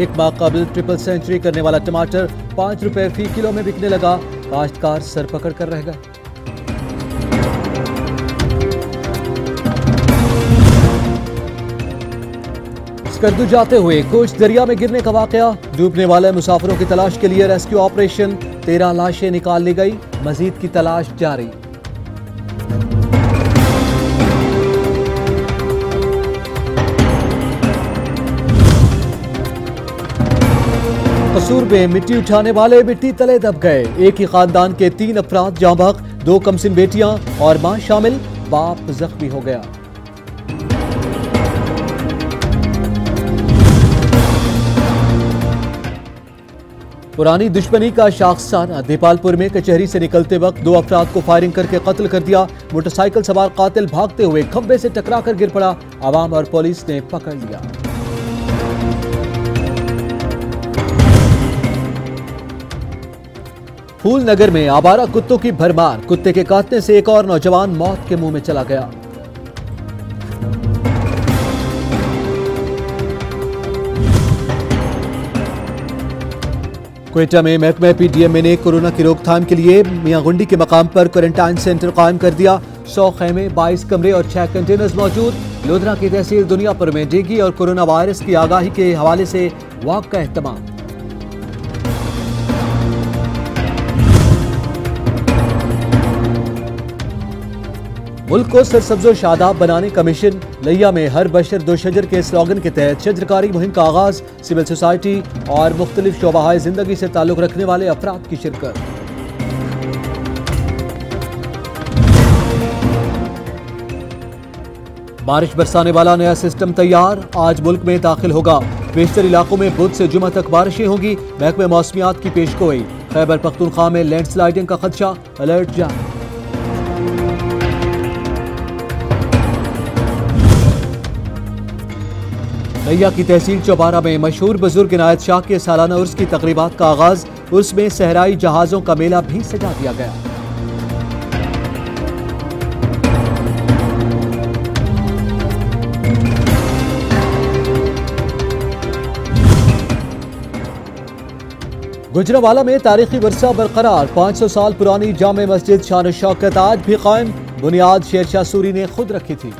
ایک ماہ قبل ٹرپل سینچری کرنے والا ٹماٹر پانچ روپے فی کلو میں بکنے لگا۔ کاشتکار سر پکڑ کر رہ گئے۔ اسکردو جاتے ہوئے کوچ دریا میں گرنے کا واقعہ۔ ڈوبنے والے مسافروں کی تلاش کے لیے ریسکیو آپریشن۔ تیرہ لاشیں نکال لی گئی۔ مزید کی تلاش جاری۔ قصور میں مٹی اٹھانے والے مٹی تلے دب گئے۔ ایک ہی خاندان کے تین افراد جاں بحق دو کمسن بیٹیاں اور ماں شامل باپ زخمی ہو گیا۔ پرانی دشمنی کا شاخسانہ دیپال پور میں کچہری سے نکلتے وقت دو افراد کو فائرنگ کر کے قتل کر دیا۔ موٹر سائیکل سوار قاتل بھاگتے ہوئے کھمبے سے ٹکرا کر گر پڑا۔ عوام اور پولیس نے پکڑ لیا۔ پھول نگر میں آبارہ کتوں کی بھرمار، کتے کے کاٹنے سے ایک اور نوجوان موت کے منہ میں چلا گیا۔ کوئٹہ میں محکمہ پی ڈی ایم اے نے کورونا کی روک تھام کے لیے میاں گنڈی کے مقام پر کوارنٹائن سینٹر قائم کر دیا۔ سو خیمے، بائیس کمرے اور چھ کنٹینرز موجود۔ لودھرا کی تحصیل دنیا پر میں ڈیگی اور کورونا وائرس کی آگاہی کے حوالے سے واک کا اہتمام۔ ملک کو سرسبز و شاداب بنانے کا مشن لیا میں ہر بشر دو شجر کے سلوگن کے تحت شجرکاری مہم کا آغاز سول سوسائٹی اور مختلف شعبہ زندگی سے تعلق رکھنے والے افراد کی شرکت۔ بارش برسانے والا نیا سسٹم تیار، آج ملک میں داخل ہوگا۔ بیشتر علاقوں میں بدھ سے جمعہ تک بارشیں ہوں گی۔ محکمہ موسمیات کی پیش گوئی خیبر پختونخوا میں لینڈ سلائیڈنگ کا خدشہ، الرٹ جاری۔ نیا کی تحصیل چوبارہ میں مشہور بزرگ عنایت شاہ کے سالانہ عرس کی تقریبات کا آغاز عرس میں صحرائی جہازوں کا میلہ بھی سجا دیا گیا۔ گجروالا میں تاریخی ورثہ برقرار، پانچ سو سال پرانی جامع مسجد شان شوکت آج بھی قائم، بنیاد شیر شاہ سوری نے خود رکھی تھی۔